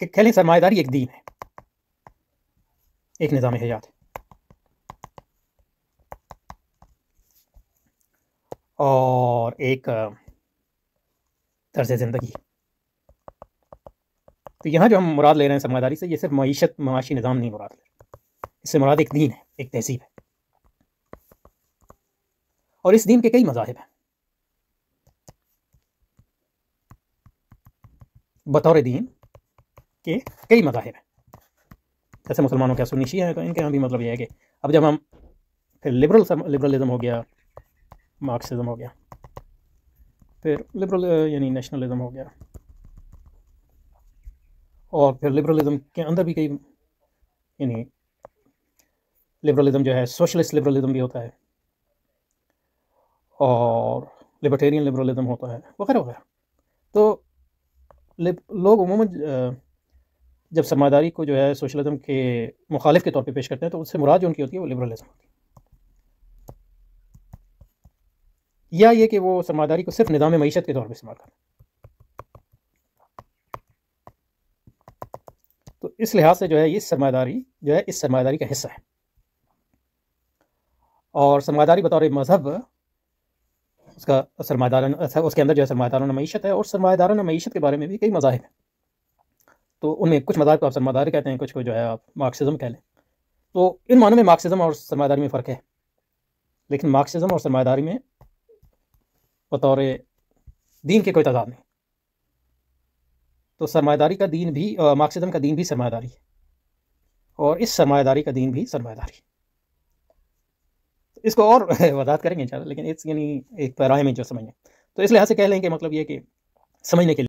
कि कह सरमादारी एक दीन है। एक निज़ाम हयात है। और एक तर्ज ज़िंदगी तो यहाँ जो हम मुराद ले रहे हैं सरमादारी से, ये सिर्फ़ मीशत माशी निज़ाम नहीं मुराद ले रहे इससे मुराद एक दीन है, एक तहजीब है। और इस दीन के कई मजाहब हैं। बतौर दीन के कई मजाहब हैं। जैसे मुसलमानों के सुन्नी शिया है, इनके यहाँ भी मतलब यह है कि अब जब हम फिर लिबरल लिबरलिज्म हो गया मार्क्सिज्म हो गया, फिर लिबरल यानी नेशनलिज्म हो गया, और फिर लिबरलिज्म के अंदर भी कई, यानी लिबरलिज्म जो है सोशलिस्ट लिबरलिज्म भी होता है, और लिबर्टेरियन लिबरलिज्म होता है, वगैरह वगैरह। तो लोग उमूमन जब सरमादारी को जो है सोशलिज्म के मुखालिफ के तौर पे पेश करते हैं तो उससे मुराद जो उनकी होती है वो लिबरलिज्म होती है। या ये कि वो सरमादारी को सिर्फ़ निज़ाम मीशत के तौर पर इस्तेमाल करें तो इस लिहाज से जो है ये सरमादारी जो है इस सरमादारी का हिस्सा है। और सरमादारी बतौर मज़हब उसका सरमादार उसके अंदर जो है सरमादाराना मीशत है और सरमादाराना मीशत के बारे में भी कई मजाहब हैं। तो उनमें कुछ मजाहब को आप सरमादारी कहते हैं, कुछ को जो है आप मार्क्सिज्म कह लें। तो इन मानों में मार्क्सिज्म और सरमादारी में फ़र्क है। लेकिन मार्क्सिज्म और सरमादारी में बतौर दीन के कोई तजाद नहीं। तो सरमादारी का दीन भी मार्क्सिज्म का दीन भी सरमादारी है। और इस सरमादारी का दीन भी सरमादारी इसको और वजात करेंगे इंशाल्लाह, लेकिन इस यानी एक पैराए में जो समझें। तो इस लिहाज से कह लें कि मतलब ये कि समझने के लिए